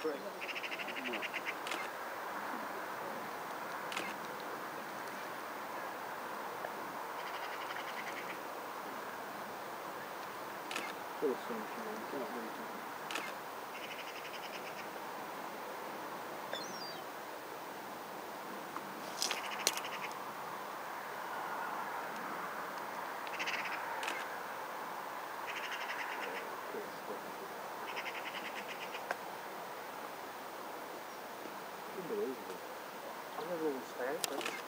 free. Full can't beat Unbelievable.